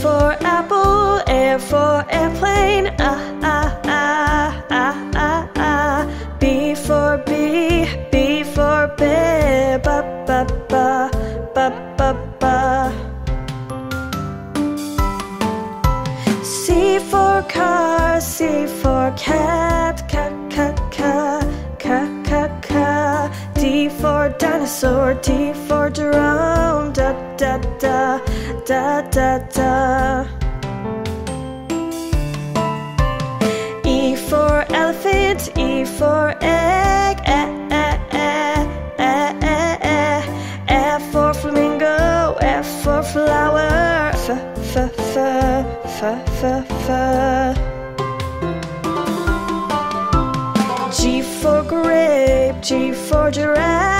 For C for car, C for cat, ca ca ca ca ca ca. D for dinosaur, D for drone, da da da da da da. G for grape, G for giraffe,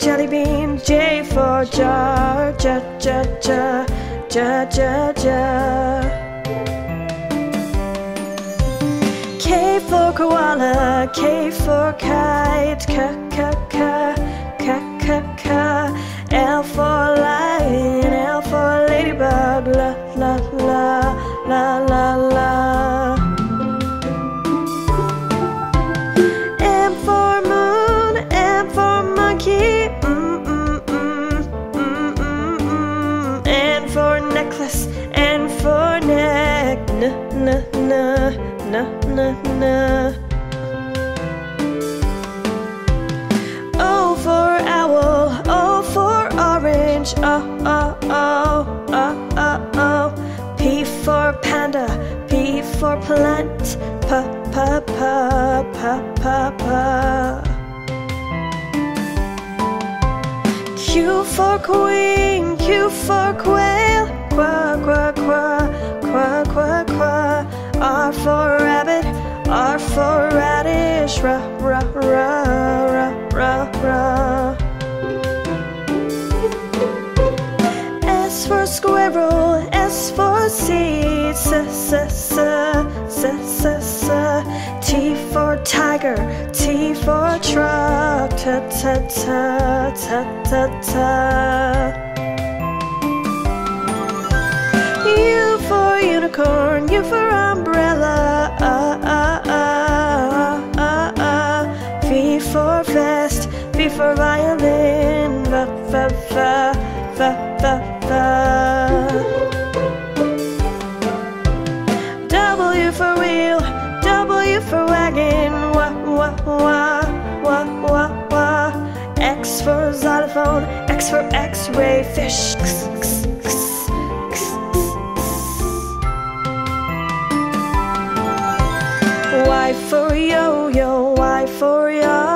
jelly bean, J for jar, ja, ja, ja, ja, ja, ja. K for koala, K for kite, k, k, k, k, k, k. n, n, n, n, n, n. O for owl, O for orange, O, O, O, O, O, O. P for panda, P for plant, P, P, P, P, P, P. Q for queen, Q for quail, ra, ra, ra, ra, ra. S for squirrel, S for seed, s, s, s, s, s, s. T for tiger, T for truck, ta, ta, ta, ta, ta, ta. U for unicorn, U for violin, va, va, va, va, va, va. W for wheel, W for wagon, wah, wah, wah, wah, wah, wah. X for xylophone, X for x-ray fish. X, x, x, Y for yo-yo, Y for yard,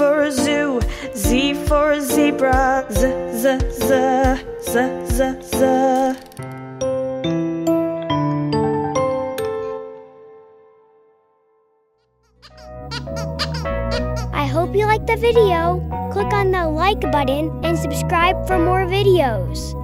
for a zoo, Z for a zebra, Z, Z, Z, Z, Z, Z. I hope you liked the video. Click on the like button and subscribe for more videos.